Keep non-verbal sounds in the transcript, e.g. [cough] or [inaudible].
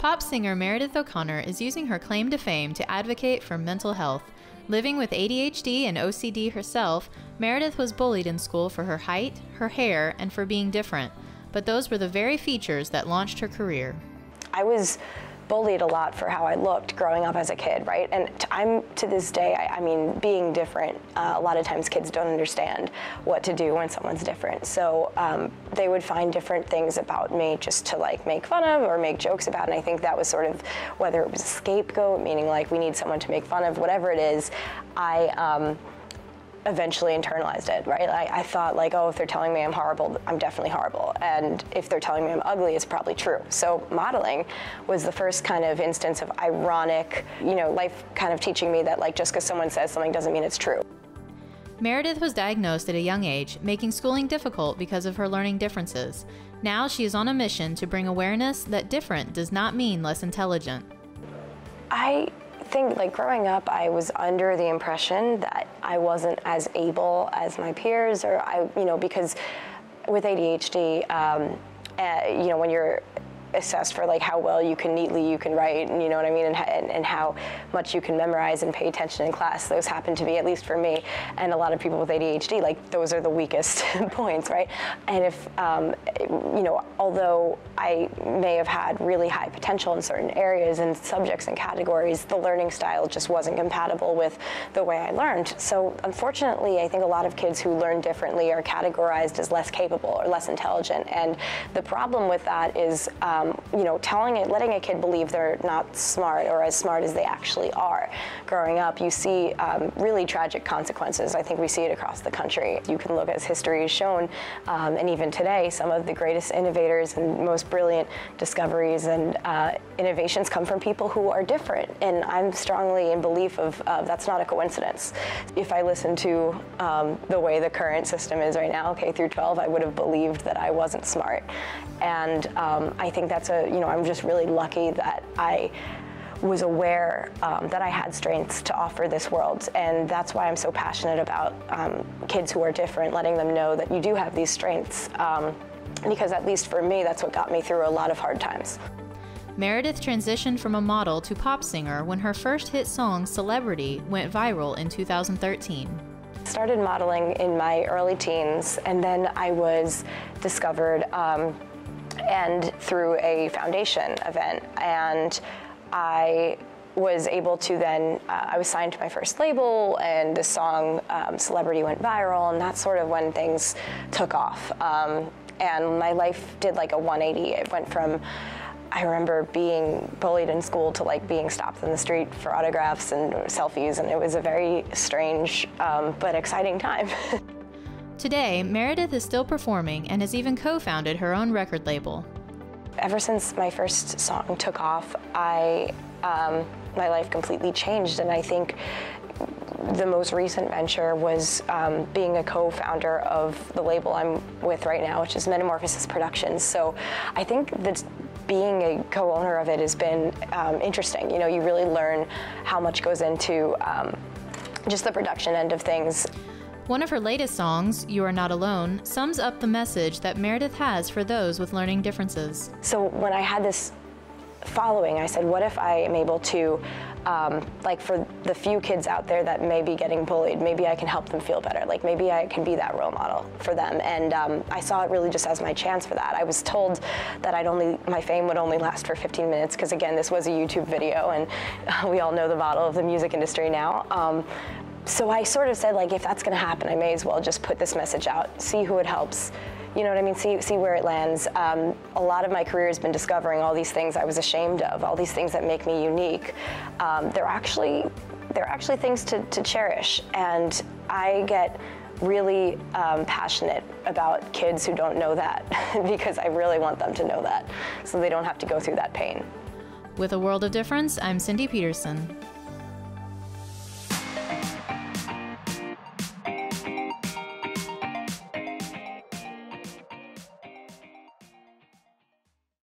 Pop singer Meredith O'Connor is using her claim to fame to advocate for mental health. Living with ADHD and OCD herself, Meredith was bullied in school for her height, her hair, and for being different. But those were the very features that launched her career. I was bullied a lot for how I looked growing up as a kid, right? And I'm to this day, I, I mean, being different, uh, a lot of times kids don't understand what to do when someone's different. So um, they would find different things about me just to like make fun of or make jokes about. And I think that was sort of whether it was a scapegoat, meaning like we need someone to make fun of, whatever it is, I. Um, eventually internalized it, right? I, I, thought like, oh, if they're telling me I'm horrible, I'm definitely horrible. And if they're telling me I'm ugly, it's probably true. So modeling was the first kind of instance of ironic, you know, life kind of teaching me that like just because someone says something doesn't mean it's true. Meredith was diagnosed at a young age, making schooling difficult because of her learning differences. Now she is on a mission to bring awareness that different does not mean less intelligent. I think like growing up, I was under the impression that I wasn't as able as my peers, or I, you know, because with ADHD, um, uh, you know, when you're assessed for like how well you can neatly you can write and you know what I mean and, and, and, how much you can memorize and pay attention in class. Those happen to be at least for me and a lot of people with ADHD like those are the weakest [laughs] points right? And if um, you know although I may have had really high potential in certain areas and subjects and categories the learning style just wasn't compatible with the way I learned. So unfortunately I think a lot of kids who learn differently are categorized as less capable or less intelligent. And the problem with that is um, um, you know, telling it, letting a kid believe they're not smart or as smart as they actually are. Growing up, you see um, really tragic consequences. I think we see it across the country. You can look as history has shown, um, and even today, some of the greatest innovators and most brilliant discoveries and uh, innovations come from people who are different. And I'm strongly in belief of uh, that's not a coincidence. If I listen to um, the way the current system is right now, K through 12, I would have believed that I wasn't smart. And um, I think that's a, you know, I'm just really lucky that I was aware um, that I had strengths to offer this world. And that's why I'm so passionate about um, kids who are different, letting them know that you do have these strengths. Um, because at least for me, that's what got me through a lot of hard times. Meredith transitioned from a model to pop singer when her first hit song, Celebrity, went viral in 2013. Started modeling in my early teens, and then I was discovered um, and through a foundation event. And I was able to then, uh, I was signed to my first label, and the song um, Celebrity went viral, and that's sort of when things took off. Um, and my life did like a 180. It went from I remember being bullied in school to like being stopped in the street for autographs and selfies, and it was a very strange um, but exciting time. [laughs] Today, Meredith is still performing and has even co founded her own record label. Ever since my first song took off, I, um, my life completely changed, and I think the most recent venture was um, being a co-founder of the label I'm with right now, which is Metamorphosis Productions. So I think that being a co-owner of it has been um, interesting. You know, you really learn how much goes into um, just the production end of things. One of her latest songs, You Are Not Alone, sums up the message that Meredith has for those with learning differences. So when I had this following, I said, what if I am able to, um, like for the few kids out there that may be getting bullied, maybe I can help them feel better. Like maybe I can be that role model for them. And um, I saw it really just as my chance for that. I was told that I'd only, my fame would only last for 15 minutes because again, this was a YouTube video and [laughs] we all know the model of the music industry now. Um, so I sort of said, like, if that's going to happen, I may as well just put this message out, see who it helps. You know what I mean? See, see where it lands. Um, a lot of my career has been discovering all these things I was ashamed of, all these things that make me unique. Um, they're actually, they're actually things to, to cherish, and I get really um, passionate about kids who don't know that [laughs] because I really want them to know that, so they don't have to go through that pain. With a world of difference, I'm Cindy Peterson.